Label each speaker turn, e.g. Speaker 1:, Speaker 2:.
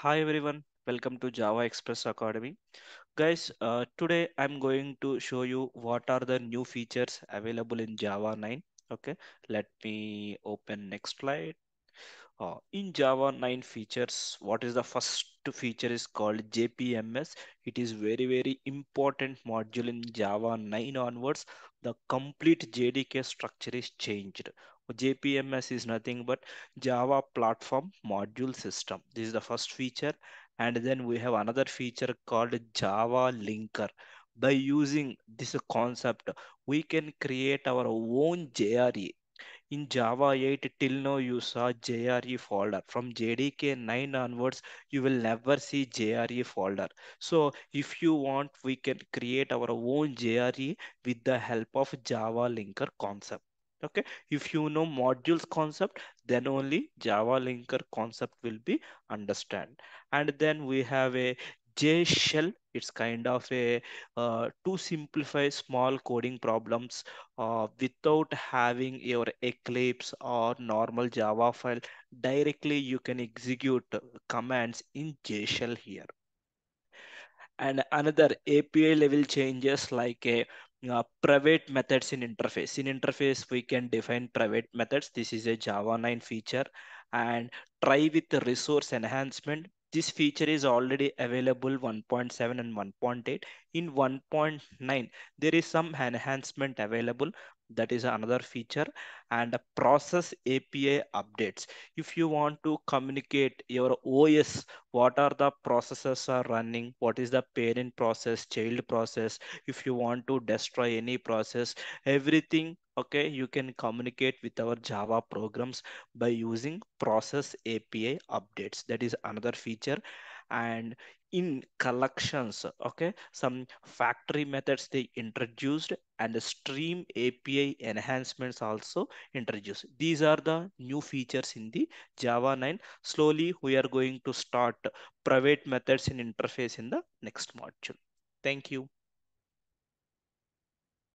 Speaker 1: Hi everyone, welcome to Java Express Academy. Guys, uh, today I'm going to show you what are the new features available in Java 9. Okay, let me open next slide. Uh, in Java 9 features, what is the first feature is called JPMS. It is very, very important module in Java 9 onwards. The complete JDK structure is changed. JPMS is nothing but Java Platform Module System. This is the first feature. And then we have another feature called Java Linker. By using this concept, we can create our own JRE in Java 8 till now you saw JRE folder. From JDK 9 onwards, you will never see JRE folder. So if you want, we can create our own JRE with the help of Java linker concept. Okay, if you know modules concept, then only Java linker concept will be understand. And then we have a JShell. It's kind of a uh, to simplify small coding problems uh, without having your Eclipse or normal Java file. Directly, you can execute commands in JShell here and another API level changes like a uh, private methods in interface. In interface, we can define private methods. This is a Java 9 feature and try with resource enhancement. This feature is already available 1.7 and 1.8. In 1.9, there is some enhancement available. That is another feature. And process API updates. If you want to communicate your OS what are the processes are running? What is the parent process child process? If you want to destroy any process everything okay you can communicate with our java programs by using process api updates. That is another feature and in collections okay some factory methods they introduced and the stream api enhancements also introduced. These are the new features in the java 9 slowly we are going to start private methods in interface in the next module. Thank you